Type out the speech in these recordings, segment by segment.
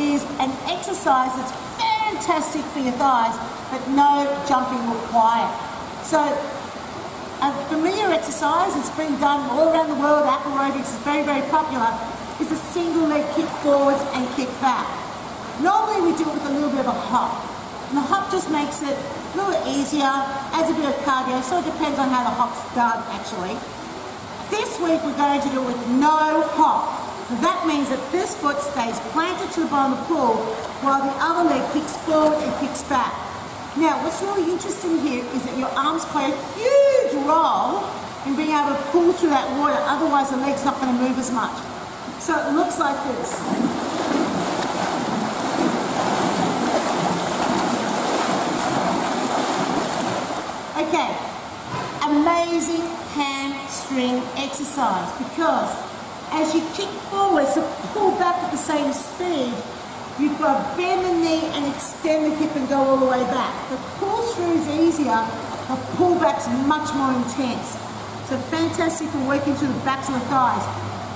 exercise that's fantastic for your thighs, but no jumping required. So a familiar exercise, it's been done all around the world, aerobics is very, very popular, is a single leg kick forwards and kick back. Normally we do it with a little bit of a hop. And the hop just makes it a little easier, adds a bit of cardio, so it depends on how the hop's done actually. This week we're going to do it with no hop. That means that this foot stays planted to the bottom of the pool while the other leg kicks forward and kicks back. Now, what's really interesting here is that your arms play a huge role in being able to pull through that water, otherwise the leg's not going to move as much. So it looks like this. Okay, amazing hamstring exercise because as you kick forward to pull back at the same speed, You've got to bend the knee and extend the hip and go all the way back. The pull through is easier, the pull back's much more intense. So fantastic for working through the backs of the thighs.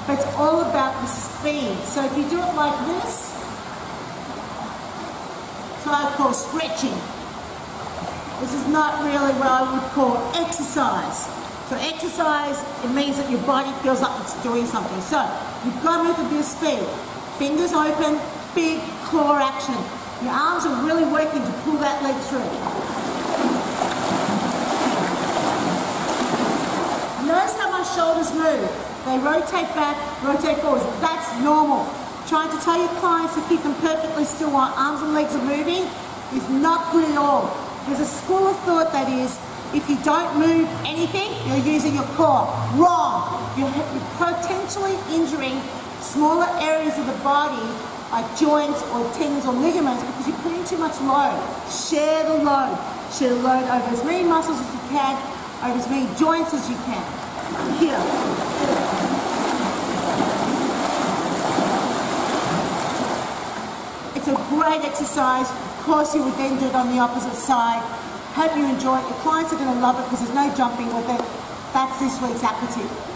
But it's all about the speed. So if you do it like this, so I call stretching. This is not really what I would call exercise. So exercise, it means that your body feels like it's doing something. So you've got to move a bit of speed. Fingers open, big core action. Your arms are really working to pull that leg through. Notice how my shoulders move. They rotate back, rotate forwards. That's normal. Trying to tell your clients to keep them perfectly still while arms and legs are moving is not good at all. There's a school of thought that is, if you don't move anything, you're using your core. Wrong. You're potentially injuring smaller areas of the body like joints or tendons or ligaments because you're putting too much load. Share the load. Share the load over as many muscles as you can, over as many joints as you can. Here. It's a great exercise. Course, you would then do it on the opposite side. Hope you enjoy it. Your clients are going to love it because there's no jumping with it. That's this week's aptitude.